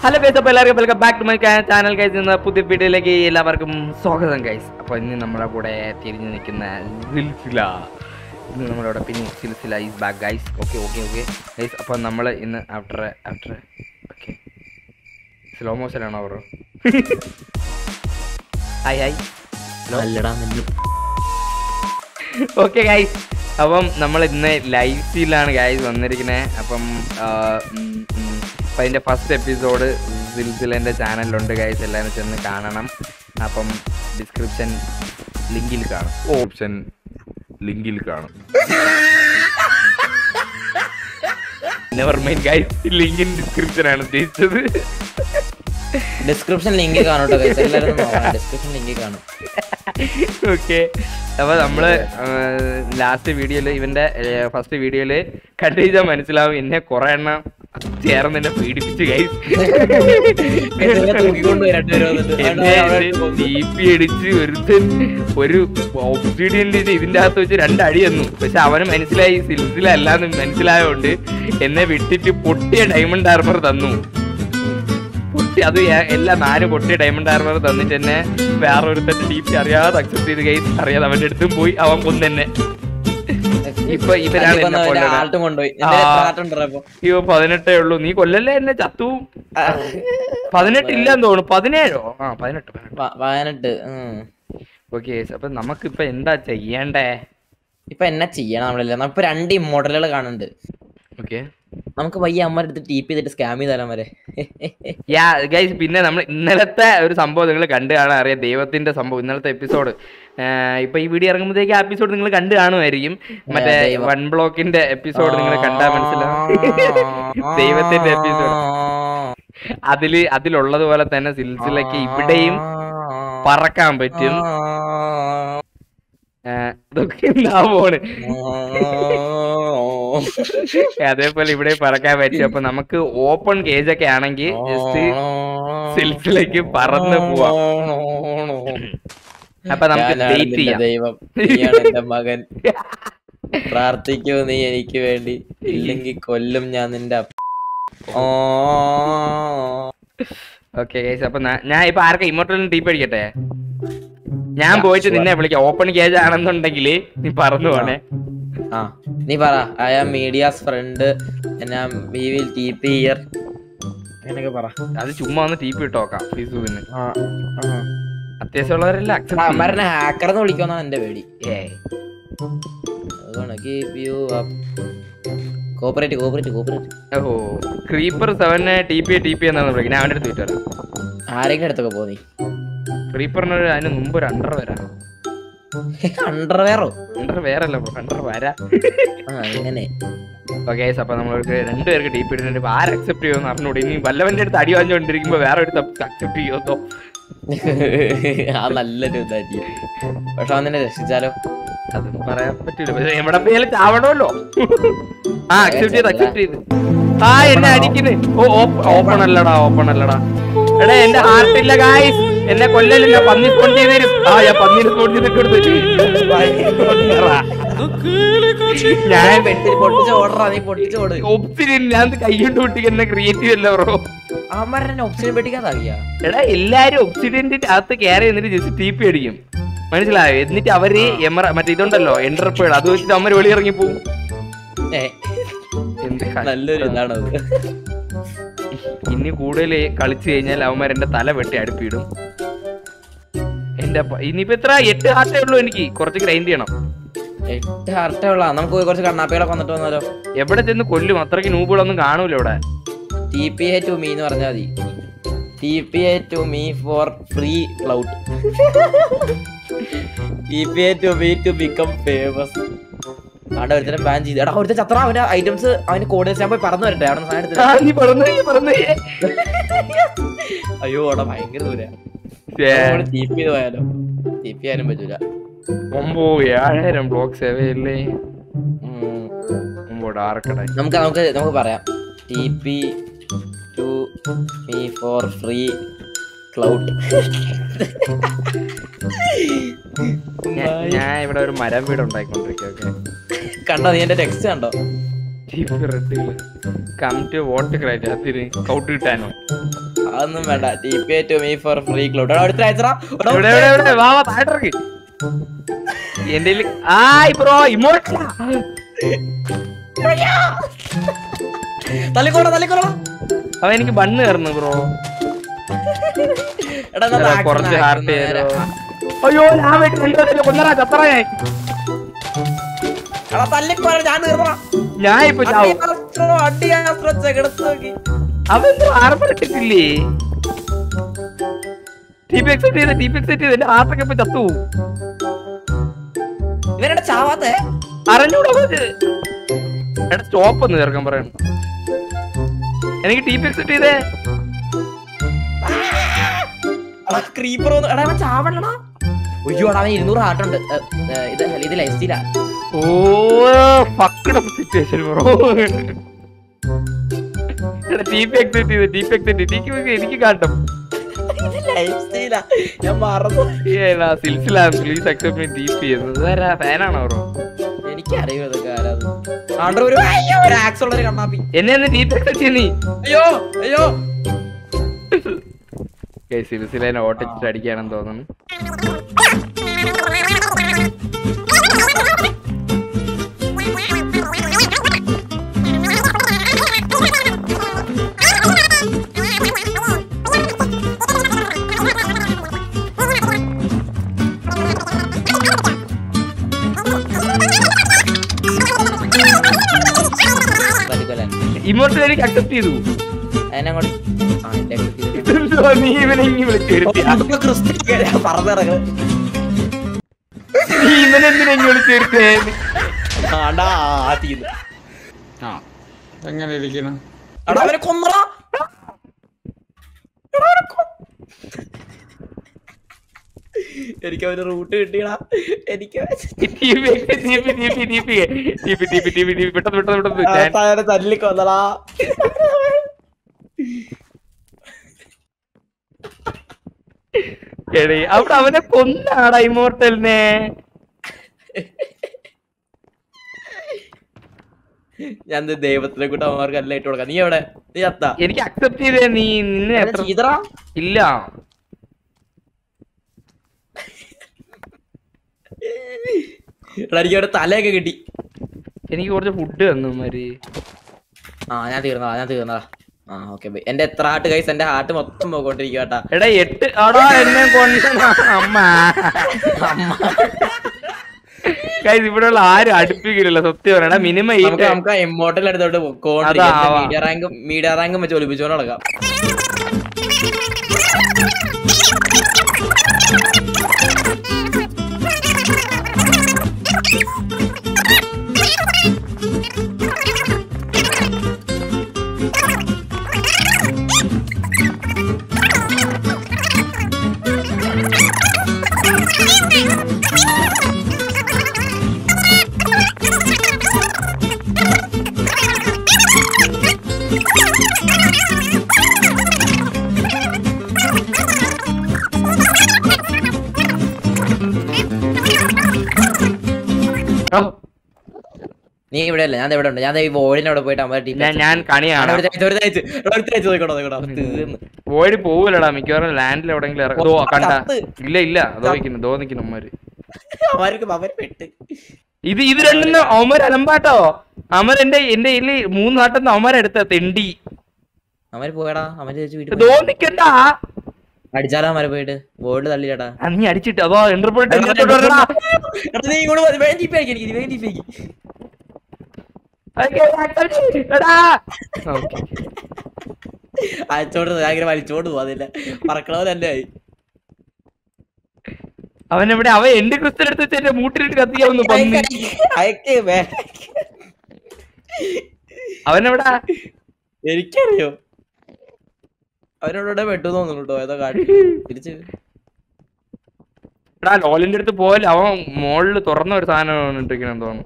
Hello guys അപ്പോൾ എല്ലാവർക്കും welcome back to my channel guys ഇന്ന് പുതിയ വീഡിയോയിലേക്ക് എല്ലാവർക്കും സ്വാഗതം ഗൈസ് അപ്പോൾ ഇന്ന് നമ്മുടെ കൂടെ തിരിഞ്ഞു നിൽക്കുന്ന സിൽസില. ഇന്ന് നമ്മുടെ കൂടെ പിന്നെ Silsila is back guys okay okay okay guys അപ്പോൾ നമ്മൾ ഇന്ന് ആഫ്റ്റർ ആഫ്റ്റർ ഓക്കെ സ്ലോ ആണോ bro hi hi okay guys അപ്പം നമ്മൾ ഇന്ന് ലൈവ് സ്റ്റീലാണ് ഗൈസ് വന്നിരിക്കുന്നത് അപ്പം അപ്പം അതിന്റെ ഫസ്റ്റ് എപ്പിസോഡ് സിൽസിലെന്റെ ചാനലിലുണ്ട് ഗൈസ് എല്ലാവരും ചെന്ന് കാണണം. അപ്പം ഡിസ്ക്രിപ്ഷൻ ലിങ്കിൽ കാണും. ഓപ്ഷൻ ലിങ്കിൽ കാണും. Never mind guys link in ഡിസ്ക്രിപ്ഷനാണ് ഉദ്ദേശിച്ചത് ഡിസ്ക്രിപ്ഷൻ ലിങ്ക് കാണും കേട്ടോ ഡിസ്ക്രിപ്ഷൻ ലിങ്ക് കാണും. ഓക്കെ അപ്പൊ നമ്മൾ ലാസ്റ്റ് വീഡിയോയിൽ ഇവന്റെ ഫസ്റ്റ് വീഡിയോയിൽ കണ്ടു ചെയ്താൽ മനസ്സിലാവും. എന്നെ കുറെ എണ്ണം ചേർന്ന് എന്നെ പീഡിപ്പിച്ചു അവിടെ ഡി പി അടിച്ച് ഒരുത്തൻ ഒരു ഒബ്സിഡിയന്റെ ഇതിന്റെ അകത്ത് വെച്ച് രണ്ടടി തന്നു. പക്ഷെ അവന് മനസ്സിലായി സിൽസില അല്ലാന്ന് മനസ്സിലായോണ്ട് എന്നെ വിട്ടിട്ട് പൊട്ടിയ ഡയമണ്ട് ആർമർ തന്നു. പൊട്ടി അത് എല്ലാ നാല് പൊട്ടിയ ഡയമണ്ട് ആർമർ തന്നിട്ട് എന്നെ വേറെ ഒരുത്തന്റെ ഡി പി അറിയാതെ അക്സെപ്റ്റ് ചെയ്ത് കൈസ് അറിയാതെ അവന്റെ അടുത്തും പോയി അവൻ കൊന്നെന്നെ. ഇപ്പൊ ഇവരാണ് കൊണ്ടുപോയി. ഇപ്പൊ. അയ്യോ പതിനെട്ടേ ഉള്ളൂ. നീ കൊല്ലല്ലേ എന്നെ ചത്തു? പതിനെട്ട് ഇല്ലാന്ന് തോന്നുന്നു. പതിനേഴോ? ആ പതിനെട്ട് പതിനെട്ട്. ഓക്കെ അപ്പൊ നമുക്കിപ്പൊ എന്താ ചെയ്യണ്ടേ? ഇപ്പൊ എന്നാ ചെയ്യണം നമ്മളില്ല നമ്മളിപ്പോ രണ്ട് മോഡലുകൾ കാണുന്നുണ്ട്. നമുക്ക് വയ്യ അമ്മ എടുത്ത് ടീപ്പ് ചെയ്തിട്ട് സ്കാം ചെയ്താലും വരെ യാ ഗൈസ് പിന്നെ നമ്മൾ ഇന്നലത്തെ ഒരു സംഭവം നിങ്ങൾ കണ്ടു കാണാൻ അറിയാം. ദൈവത്തിന്റെ സംഭവം ഇന്നലത്തെ എപ്പിസോഡ് ഇപ്പൊ ഈ വീഡിയോ ഇറങ്ങുമ്പോഴത്തേക്ക് ആ എപ്പിസോഡ് നിങ്ങൾ കണ്ടു കാണുമായിരിക്കും. മറ്റേ വൺ ബ്ലോക്കിന്റെ എപ്പിസോഡ് നിങ്ങൾ കണ്ടാ മനസ്സിലാവും. ദൈവത്തിന്റെ എപ്പിസോഡ് അതിൽ അതിലുള്ളത് പോലെ തന്നെ സിൽസിലക്ക് ഇവിടെയും പറക്കാൻ പറ്റും. പോണ് അതേപോലെ ഇവിടെ പറക്കാൻ പറ്റും. അപ്പൊ നമുക്ക് ഓപ്പൺ കേജ് ഒക്കെ ആണെങ്കിൽ ജസ്റ്റ് സിൽസിലേക്ക് പറന്ന് പോവാം. അപ്പൊ നമുക്ക് ചെയ്യാം. ദൈവം. നീയാണ് എന്റെ മകൻ. പ്രാർത്ഥിക്കൂ നീ എനിക്ക് വേണ്ടി. ഇല്ലെങ്കിൽ കൊല്ലും ഞാൻ നിന്റെ. ഓക്കെ അപ്പൊ ഞാൻ ഇപ്പൊ ആർക്കാ ഇമോട്ടലിന് ടീപ്പ് അടിക്കട്ടെ? ഞാൻ പോയിട്ട് നിന്നെ വിളിക്കാം. ഓപ്പൺ കേജ് ആണെന്നുണ്ടെങ്കിൽ നീ പറഞ്ഞു പോണേ. ആ നീ പറ. I am media's friend we will keep here പറ. അത് ചുമ്മാ ഒന്ന് ടീപ്പ് ഇട്ട് നോക്കാം ഫിസുവിന്. അത്യാവശ്യമുള്ളവരെല്ലാം ആ, അക്സെപ്റ്റ് ഹാക്കർ എന്ന് വിളിക്കുമെന്നാണ് എന്റെ പേടി. ഏയ് keep you cooperate cooperate cooperate oh creeper സെവന് ടി പി ടി പി എന്നാണ് വിളിക്കുന്നത്. ഞാൻ അവന്റെ അടുത്ത് വിട്ടു വരാം. ആരെങ്കിലും അടുത്തൊക്കെ പോ നീ. ക്രീപ്പറിന് ഒരു അതിന് മുമ്പ് ഒരു അണ്ടർ വരാം അണ്ടർവെയറോ അണ്ടർ വേറെ അല്ല അണ്ടർ വരാ അങ്ങനെ. ഓക്കെ അപ്പൊ നമ്മൾക്ക് രണ്ടുപേർക്ക് ഡീപ്പ് ഇടുന്നുണ്ട്. ആര് അക്സെപ്റ്റ് ചെയ്യുമെന്ന് അറിഞ്ഞൂടെ? ഇനി വല്ലവന്റെ അടുത്ത് അടി വാങ്ങിക്കൊണ്ടിരിക്കുമ്പോ വേറെ ഒരു അക്സെപ്റ്റ് ചെയ്യുമോ ആ നല്ലൊരു ഇതായിരിക്കും. പക്ഷെ അവനെ രക്ഷിച്ചാലോ? അത് പറയാൻ പറ്റൂല. പക്ഷെ എവിടെ പോയാലും ചാവണമല്ലോ. ആ അക്സെപ്റ്റ് ചെയ്ത് അക്സെപ്റ്റ് ചെയ്ത്. ആ എന്നെ അടിക്കുന്നേ. ഓ ഓപ്പൺ അല്ലടാ ഓപ്പൺ അല്ലടാ എടാ എന്റെ ഹാർട്ട് ഇല്ല ഗായ്സ് എന്നെ കൊല്ലലില്ല പന്നി സ്പോൺ ചെയ്ത് തരും. ആ ഞാൻ പന്നി സ്പോൺ ചെയ്തൊക്കെ എടുത്തു ഞാൻ കൈകൊണ്ട് എന്നെ ക്രിയേറ്റീവ് അല്ല ബ്രോ എടാ എല്ലാരും ഒബ്സിഡിയന്റെ അകത്ത് കയറി എന്നിട്ട് ജസ്റ്റ് അടിക്കും. മനസ്സിലായോ? എന്നിട്ട് അവർ എമറ മറ്റേ ഇതുണ്ടല്ലോ എന്റർപേഡ് അത് വെച്ചിട്ട് അമ്മ വെളിയിറങ്ങി പോകും നല്ലൊരു ഇതാണ് ഇനി കൂടുതൽ കളിച്ചു കഴിഞ്ഞാൽ അവന്മാർ എന്റെ തല വെട്ടി അടുപ്പിടും. എന്റെ പ- ഇനിയിപ്പോ എത്ര? എട്ട് ഹാർട്ടേ ഉള്ളൂ എനിക്ക്. കുറച്ച് ഗ്രൈൻഡ് ചെയ്യണം. എട്ട് ഹാർട്ടേ ഉള്ള. നമുക്ക് കുറച്ച് കണ്ണാപ്പികളൊക്കെ വന്നിട്ട് വന്നാലോ? എവിടെ ചെന്ന് കൊല്ലും? അത്രയ്ക്ക് നൂബുകളൊന്നും കാണൂല ഇവിടെ. T P A to me എന്ന് പറഞ്ഞാൽ മതി. T P A to me for free cloud T P A to me to become famous അവിടെ ഒരുത്തരം ബാൻ ചെയ്ത്. എടാ ഒരു ചത്ര. അവന്റെ ഐറ്റംസ് അവന്റെ കോഡ് ഞാൻ പോയി പറഞ്ഞു വരട്ടെ. അവിടെ സാധനം അയ്യോ അവിടെ ഭയങ്കര ദൂര ഛേ, ടി പി ചെയ്ത് പോയാലോ? ടി ചെയ്യാനും പറ്റൂല. ഏഴായിരം ബ്ലോക്ക് സേവയല്ലേ നമുക്ക് നമുക്ക് നമുക്ക് പറയാം. T P to for free cloud ഞാൻ ഇവിടെ ഒരു മരം വീട് ഉണ്ടാക്കിക്കൊണ്ടിരിക്കുക കണ്ടോ നീ എന്റെ ടെക്സ്റ്റ് കണ്ടോ? കം ടു വോട്ട് ക്രൈറ്റ് അതിന് കൗട്ട് കിട്ടാനോ? അതൊന്നും വേണ്ട T P to me for free cloud അടുത്ത അയച്ചറാ ഇവിടെ ഇവിടെ ഇവിടെ വാ വാ താഴെ എന്റെ ആയ് ബ്രോ ഇമോട്ടലാ തള്ളിക്കോടാ തള്ളിക്കോടാ അവൻ എനിക്ക് ബണ്ണ് കയറുന്നു ബ്രോ എടാ കുറച്ച് ഹാർട്ട്. അയ്യോ ഞാൻ കൊന്നറാ ചത്തറ ഞാൻ എടാ ഇപ്പൊ അവൻ ആർമർ ഇട്ടിട്ടില്ലേ? ചെയ്ത് ചെയ്ത് എന്റെ ഇപ്പൊ ചത്തു. ചാവാത്തെ. അറിഞ്ഞൂടാ സ്റ്റോപ്പ് ഒന്ന് ചേർക്കാൻ പറയണം. എനിക്ക് ടി പി എക്സെറ്റ് ചെയ്തേ. ക്രീപ്പർ ചാവണടാ. അയ്യോ അവൻ ഇരുന്നൂറ് ഹാർട്ട് ഉണ്ട്. ഏ, ഏ, ഇത് ഇത് സ്റ്റീലാ ഓ സിറ്റുവേഷൻ ബ്രോ എക്സെറ്റ് ചെയ്ത് എക്സെറ്റ് എനിക്ക് കാട്ടും ഞാൻ മറന്നു. പ്ലീസ് അക്സെപ്റ്റ് ഫാനാണോ ബ്രോ എനിക്കറിയോ ഇതൊക്കെ ആരാത് ആണ്ടർ ഒരു അയ്യോ ഒരു ആക്സ് ഉള്ള ഒരു കണ്ണാപ്പി. എന്നെ ഒന്ന് നീ. അയ്യോ അയ്യോ. സിൽസിലേനെ ഓട്ടിച്ചിട്ട് അടിക്കാണെന്ന് തോന്നുന്നു. ഇമോട്ടൽ അക്സെപ്റ്റ് ചെയ്തു. നീ ഇവനെ ഇങ്ങ് വിളിച്ചു പറഞ്ഞിറങ്ങും നീ ഇവനെ എന്തിനാ വിളിച്ചു വരുത്തേ? ആ എങ്ങനെ ഇരിക്കണം അവനെ കൊന്നടാ. കൊ- എനിക്ക് അവന്റെ റൂട്ട് കിട്ടിയടാ എനിക്ക് തല്ലി കൊന്നടാ എടീ, അവിടെ അവനെ കൊന്നാടാ ഇമോർട്ടലിനെ ഞാൻ ദൈവത്തിനെ കൂട്ട അവന്മാർക്ക് എല്ലാം ഇട്ട് കൊടുക്കാം നീ എവിടെ നീ അത്ത എനിക്ക് അക്സെപ്റ്റ് ചെയ്തേ നീ നിന്നെ ഇല്ല എനിക്ക് അവിടെ തലയൊക്കെ കിട്ടി. എനിക്ക് കുറച്ച് ഫുഡ് തന്നു മാര് ആ ഞാൻ തീർന്നതാ ഞാൻ തീർന്നതാ ആ ഓക്കെ എന്റെ എത്ര ഹാർട്ട് കൈസ് എന്റെ ഹാർട്ട് മൊത്തം പോയിക്കൊണ്ടിരിക്കുക കേട്ടാ എടാ എട്ട് ആടാ എന്നെ കൊണ്ട അമ്മ. അമ്മ. ഗൈസ് ഇവിടെയുള്ള ആരും അടുപ്പിക്കില്ല സത്യം പറയണ മിനിമം നമുക്ക് ഇമ്മോട്ടൽ എടുത്തോട്ട്. മീഡിയ റാങ്കും മീഡിയ റാങ്കും വെച്ച് ഒളിപ്പിച്ചോണ്ട് നടക്കാം. നീ ഇവിടെ അല്ല ഞാൻ ഇവിടെ ഉണ്ട്. ഞാൻ ഈ വോയിഡിന്റെ അവിടെ പോയിട്ട് അമ്മ ടീം ഞാൻ കണിയാണ്. വോയിഡ് പോവില്ലടാ മിക്കവാറും ലാൻഡിൽ എവിടെങ്കിലും ദോ, കണ്ട. ഇല്ല ഇല്ല. അതോ നിക്കുന്നു ദോ നിക്കുന്നു അമ്മര് ഇത് ഇത് രണ്ടും അവന്മാർ അലമ്പാട്ടോ. അമർ എന്റെ എന്റെ ഇതിൽ മൂന്ന് നാട്ടിന്ന് എടുത്ത തെണ്ടി. അവർ പോയടാ അവർ ചോദിച്ചു വീട്ടിൽ ദോ നിക്കണ്ട അടിച്ചാലോ അവരെ പോയിട്ട്? നീ അടിച്ചിട്ട് അതോ. അയച്ചോണ്ട് വലിച്ചോണ്ട് പോവാതില്ല ആയി. അവൻ എവിടെ അവൻ എന്റെ ക്രിസ്ത്യൻ എടുത്ത് മൂട്ടിലിട്ട് കത്തിക്കാവുന്നു അയക്ക്. എവിടാ എനിക്കറിയോ. അവനോടെ പെട്ടു തോന്നുന്നു കേട്ടോ ഏതാ കാട്ടി തിരിച്ച്. എടാ ലോലിന്റെ അടുത്ത് പോലെ അവൻ മോളിൽ തുറന്ന ഒരു സാധനം ഇട്ടിരിക്കണം തോന്നുന്നു.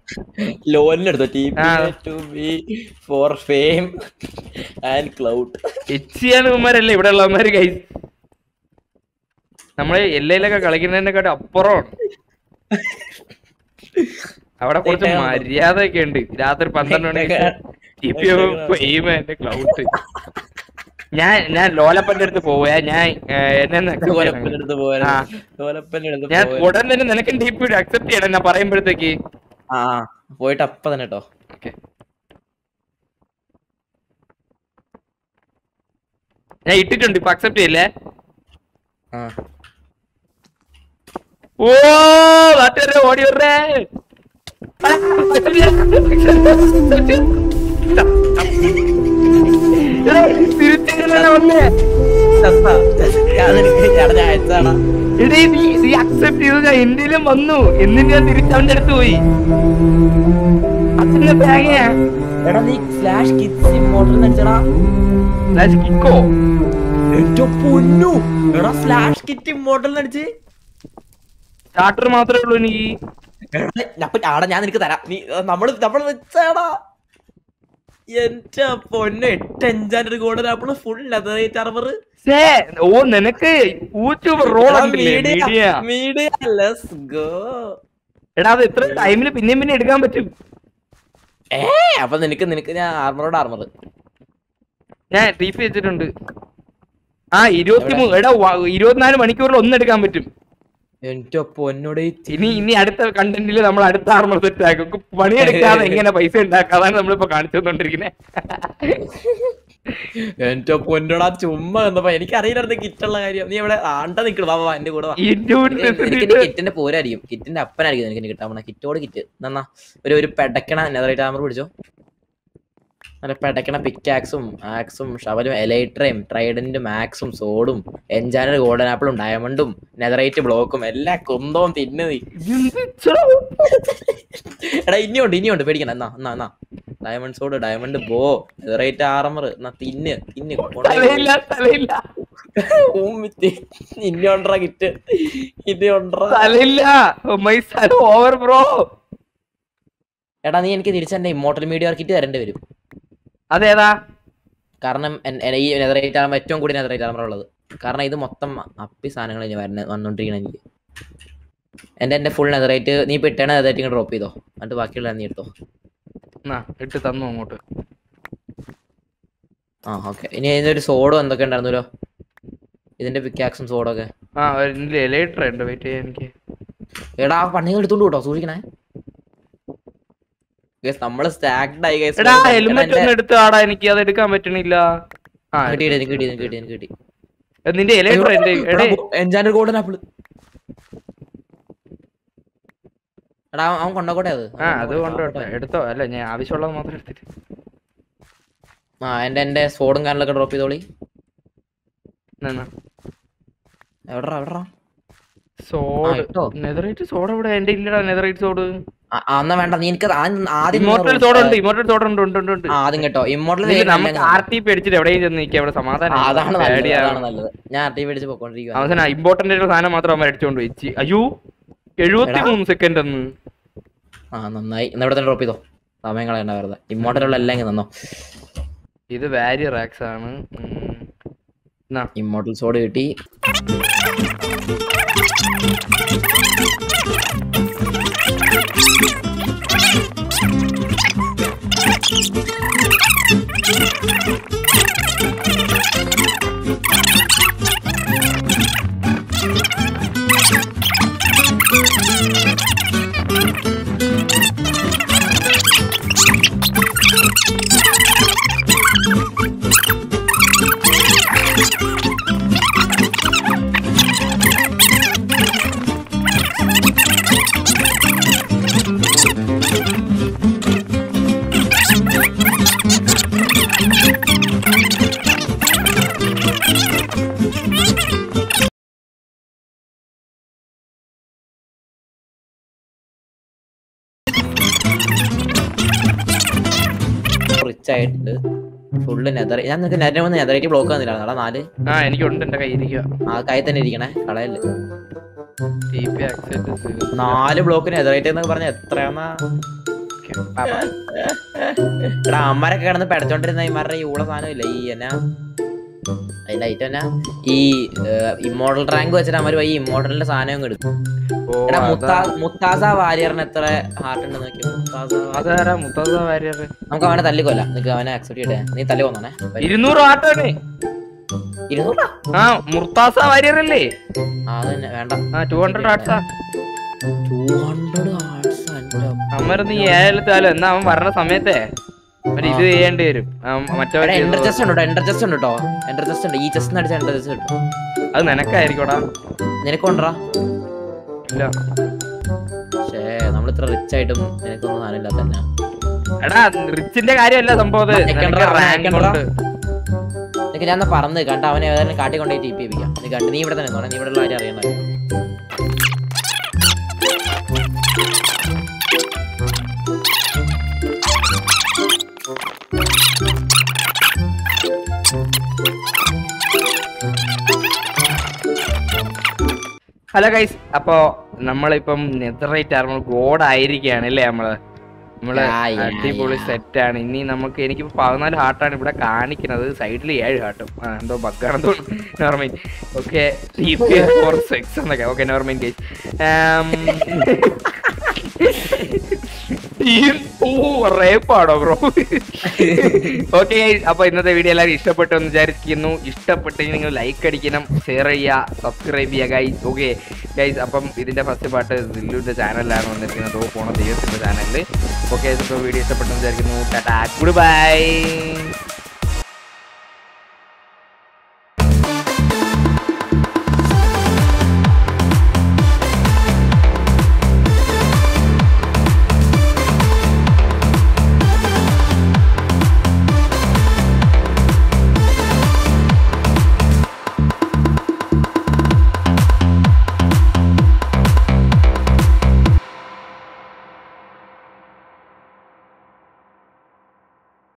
ലോലിന്റെ അടുത്ത്? T. To be for fame and cloud ഉമ്മരല്ലേ ഇവിടെ ഉള്ളവന്മാര് കൈ നമ്മൾ എല്ലയിലൊക്കെ കളിക്കുന്നതിനെക്കാട്ടും അപ്പുറമാണ്. അവിടെ കുറച്ച് മര്യാദ ഒക്കെ ഉണ്ട്. രാത്രി പന്ത്രണ്ട് മണിക്ക് ക്ലൗഡ് ഞാൻ ഞാൻ ലോലപ്പന്റെ അടുത്ത് പോവാ ഞാൻ ഞാൻ? ഉടൻ തന്നെ നിനക്ക് ടി അക്സെപ്റ്റ് ചെയ്യണം. ഞാൻ പറയുമ്പോഴത്തേക്ക്. ആ. പോയിട്ട് അപ്പ തന്നെ കേട്ടോ ഞാൻ ഇട്ടിട്ടുണ്ട്. ഇപ്പൊ അക്സെപ്റ്റ് ചെയ്യില്ലേ? ഓ നാട്ടുകാരെ ഓടി വരേ എടീ നീ നീ അക്സെപ്റ്റ് ചെയ്തത് എന്തിലും വന്നു എന്നിട്ട് ഞാൻ തിരിച്ചവന്റെ അടുത്ത് പോയി അച്ഛന്റെ ബാഗയാ എടാ നീ സ്ലാഷ് കിഡ്സ് ഇമ്മോർട്ടൽ അടിച്ചടാ. കിക്കോ എന്റെ പൊന്നു എടാ സ്ലാഷ് കിറ്റ് ഇമ്മോർട്ടൽ സ്റ്റാർട്ടർ മാത്രമേ ഉള്ളൂ എനിക്ക്. ആടാ ഞാൻ നിനക്ക് തരാം. നീ നമ്മൾ നമ്മൾ വെച്ചാടാ. എന്റെ പൊന്നെ എട്ട് അഞ്ചാന്റെ ഗോൾഡൻ ആപ്പിൾ ഫുൾ അർമർ ഛേ, ഓ നിനക്ക് മീഡിയ ലെറ്റ്സ് ഗോ എടാ അത് എത്ര ടൈമിൽ പിന്നെയും പിന്നെ എടുക്കാൻ പറ്റും. ഏ അപ്പൊ നിനക്ക് നിനക്ക് ഞാൻ ആർമറോട് ആർമർ ഞാൻ റീഫ് വെച്ചിട്ടുണ്ട്. ആ ഇരുപത്തി മൂന്ന് എടാ ഇരുപത്തിനാല് മണിക്കൂറിൽ ഒന്ന് എടുക്കാൻ പറ്റും. എന്റെ പൊന്നോട് ഇനി ഇനി അടുത്ത കണ്ടന്റിൽ നമ്മൾ അടുത്ത ആർമർ സെറ്റ് ആക്കും. പണിയെടുക്കാതെ എങ്ങനെ പൈസ ഉണ്ടാക്കാതാണ് നമ്മളിപ്പോ കാണിച്ചു തന്നോണ്ടിരിക്കുന്നത് എന്റെ പൊന്നോടാ ചുമ്മാ എന്നപ്പോ എനിക്ക് അറിയില്ലായിരുന്നു കിറ്റുള്ള കാര്യം. നീ ഇവിടെ ആണ്ട നിക്കണം വാ എന്റെ കൂടെ കിറ്റിന്റെ പോരായിരിക്കും. കിറ്റിന്റെ അപ്പനായിരിക്കും എനിക്ക് കിട്ടാൻ പോണ. കിറ്റോട് കിറ്റ് നന്നാ ഒരു ഒരു പെടക്കണ നെതറൈറ്റ് ആമർ പിടിച്ചോ. നല്ല പെടക്കണ പിക്കാക്സും ആക്സും ഷവലും എലൈട്രയും ട്രൈഡന്റും ആക്സും സോഡും എൻജാനർ ഗോൾഡൻ ആപ്പിളും ഡയമണ്ടും നെതറേറ്റ് ബ്ലോക്കും എല്ലാ കുന്തവും തിന്നു നീ. എടാ ഇനിയുണ്ട് ഇനിയുണ്ട്. പേടിക്കണം എന്നാ എന്നാ എന്നാ. ഡയമണ്ട് സോഡ് ഡയമണ്ട് ബോ നെതറേറ്റ് ആർമർ എന്നാ തിന്ന് തിന്ന്. തലയില്ല തലയില്ല. ഇനി കിറ്റ്. ഓവർ ബ്രോ എടാ നീ എനിക്ക് തിരിച്ചെന്റെ ഇമ്മോട്ടൽ മീഡിയ കിറ്റ് തരേണ്ടി വരും. അതേതാ? കാരണം ഈ നെതറേറ്റ് ആകുമ്പോൾ ഏറ്റവും കൂടി നെതറേറ്റ് ആകുമ്പോൾ ഉള്ളത്. കാരണം ഇത് മൊത്തം അപ്പി സാധനങ്ങൾ ഇനി വരുന്ന വന്നോണ്ടിരിക്കണം എനിക്ക് എന്റെ എന്റെ ഫുൾ നെതറേറ്റ് നീ ഇപ്പൊ ഇട്ടേണ നെതറേറ്റ് ഡ്രോപ്പ് ചെയ്തോ? എന്നിട്ട് ബാക്കിയുള്ള നീ എടുത്തോ? ഇട്ട് തന്നു അങ്ങോട്ട്. ആ ഓക്കെ ഇനി ഇതിന്റെ ഒരു സോഡോ എന്തൊക്കെ ഉണ്ടായിരുന്നല്ലോ? ഇതിന്റെ പിക്കാക്സും സോഡോ ഒക്കെ. ആ ലേറ്റർ ഉണ്ട്. വെയിറ്റ് ചെയ്യാൻ എനിക്ക്. എടാ പണികൾ എടുത്തോണ്ട് കേട്ടോ സൂക്ഷിക്കണേ. നമ്മൾ സ്റ്റാക്ഡ് ആയി ഹെൽമെറ്റ് ഒന്ന് എടുത്ത് ആടാ എനിക്ക് അത് എടുക്കാൻ പറ്റണില്ല. നിന്റെ എൻജാൻഡ് ഗോൾഡൻ ആപ്പിൾ എടാ. അവൻ- കൊണ്ടോട്ടെ അത്? ആ അത് കൊണ്ടോട്ടെ എടുത്തോ. അല്ല ഞാൻ ആവശ്യമുള്ളത് മാത്രം എടുത്തിട്ട്. ആ എന്റെ എന്റെ സ്ഫോടും കാനലൊക്കെ ഡ്രോപ്പ് ചെയ്തോളി. എവിടെടാ എവിടെടാ. നെതറേറ്റ് സോഡ് ഇവിടെ എന്റെ ഇല്ലടാ നെതറേറ്റ് സോഡ് എന്നാ വേണ്ട. ആദ്യം ഇമോർട്ടൽ സോഡ് ഉണ്ട് ഇമോർട്ടൽ സോഡ് ഉണ്ട് ഉണ്ട് ഉണ്ട് ആദ്യം കേട്ടോ. ഇമോർട്ടൽ നമുക്ക് ആർ ടി എവിടെയും ചെന്ന് നിൽക്കുക അവിടെ സമാധാനം അതാണ് നല്ലത് ഞാൻ ആർ ടി പിടിച്ച് പോയിക്കൊണ്ടിരിക്കുക അവസാനം ഇമ്പോർട്ടന്റ് ആയിട്ടുള്ള സാധനം മാത്രം അവൻ അടിച്ചോണ്ട് വെച്ച് അയ്യോ എഴുപത്തി മൂന്ന് സെക്കൻഡ് എന്ന്. ആ നന്നായി. എന്നാ ഇവിടെ തന്നെ ഡ്രോപ്പ് ചെയ്തോ? സമയം കളയണ്ട വെറുതെ. ഇമ്മോർട്ടലുള്ള എല്ലാം തന്നോ. ഇത് വാരിയർ റാക്സ് ആണ്. എന്നാ സോഡ് കിട്ടി. Thank you. റിച്ച് ആയിട്ടുണ്ട് ഫുള്ള് നെതർ ഞാൻ നിനക്ക് നെറ്റിനെ വന്ന് നെതറേറ്റ് ബ്ലോക്ക് വന്നില്ല നാളെ നാല്. ആ എനിക്കുണ്ട് എന്റെ കയ്യിരിക്കുക ആ കൈ തന്നെ ഇരിക്കണേ. കളയല്ലേ. നാല് ബ്ലോക്ക് നെതറേറ്റ് എന്നൊക്കെ പറഞ്ഞ എത്രയാന്നാ? എടാ അമ്മരൊക്കെ കിടന്ന് പെടച്ചോണ്ടിരുന്ന ഇമാരുടെ ഈ ഊള സാധനം ഇല്ല ഈ എന്നാ? അതിന്റെ ഐറ്റം എന്നാ ഈ ഇമ്മോഡൽ റാങ്ക് വെച്ചിട്ട് അവർ ഈ ഇമ്മോഡലിന്റെ സാധനം എടുക്കും. എടാ മുത്താസ വാരിയറിന് എത്ര ഹാർട്ട് ഉണ്ട് നോക്കി മുത്താസ വാരിയർ. നമുക്ക് അവനെ തല്ലിക്കൊല്ല നിനക്ക് അവനെ അക്സെപ്റ്റ് ചെയ്തേ നീ തല്ലി കൊന്നോണേ. ഇരുന്നൂറ് ഇരുന്നൂറാ? ആ മുർത്താസ വാരിയർ അല്ലേ ആ തന്നെ. വേണ്ട. ആ ടു ഹൺഡ്രഡ് ആട്സാ ടൂ ഹൺഡ്രഡ് ഹാർട്സ് അമ്മര് നീ ഏഴെടുത്താലും എന്നാ അവൻ വരണ സമയത്തെ. ഇത് ചെയ്യേണ്ടി വരും. മറ്റേ എൻഡർ ചെസ്റ്റ് ഉണ്ട് എൻഡർ ചെസ്റ്റ് ഉണ്ട് കേട്ടോ എൻഡർ ചെസ്റ്റ് ഉണ്ട്. ഈ ചെസ്റ്റ് അടിച്ച എൻഡർ ചെസ്റ്റ് കിട്ടും അത് നിനക്കായിരിക്കോടാ. നിനക്ക് ഇല്ല. പക്ഷേ നമ്മൾ ഇത്ര റിച്ച് ആയിട്ടും നിനക്കൊന്നും സാധനം ഇല്ലാത്ത തന്നെ എടാ റിച്ചിന്റെ കാര്യമല്ല സംഭവം ഞാൻ പറഞ്ഞു കണ്ട അവനെ ഏതായാലും കാട്ടി കൊണ്ടുപോയി ടി പി പിക്കാം നീ കണ്ട് നീ ഇവിടെ തന്നെ നീ ഇവിടെ ഉള്ള കാര്യം അറിയണ്ട. ഹലോ ഗൈസ് അപ്പോ നമ്മളിപ്പം നെതറേറ്റ് ആർമർ ഗോഡ് ആയിരിക്കുകയാണ് അല്ലേ നമ്മൾ? നമ്മൾ അടിപൊളി സെറ്റ് ആണ്. ഇനി നമുക്ക് എനിക്ക് പതിനാല് ഹാർട്ടാണ് ഇവിടെ കാണിക്കുന്നത്. സൈഡിൽ ഏഴ് ഹാർട്ടും എന്തോ ബഗ്ഗാണെന്ന് നോർമൈൻ ഓക്കെ ടി ഫോർ സിക്സ് എന്നൊക്കെ. ഓക്കെ നോർമൈൻ ഗൈസ് റേപ്പാണോ ബ്രോ ഓക്കെ അപ്പൊ ഇന്നത്തെ വീഡിയോ എല്ലാവരും ഇഷ്ടപ്പെട്ടു എന്ന് വിചാരിക്കുന്നു. ഇഷ്ടപ്പെട്ടെങ്കിൽ നിങ്ങൾ ലൈക്ക് അടിക്കണം ഷെയർ ചെയ്യുക സബ്സ്ക്രൈബ് ചെയ്യുക ഗൈസ് ഓക്കെ ഗൈസ് അപ്പം ഇതിന്റെ ഫസ്റ്റ് പാട്ട് ദില്ലുവിന്റെ ചാനലിലാണ് വന്നിരിക്കുന്നത്. പോണ ദൈവത്തിന്റെ ചാനലിൽ ഓക്കെ വീഡിയോ ഇഷ്ടപ്പെട്ടെന്ന് വിചാരിക്കുന്നു. Tata good bye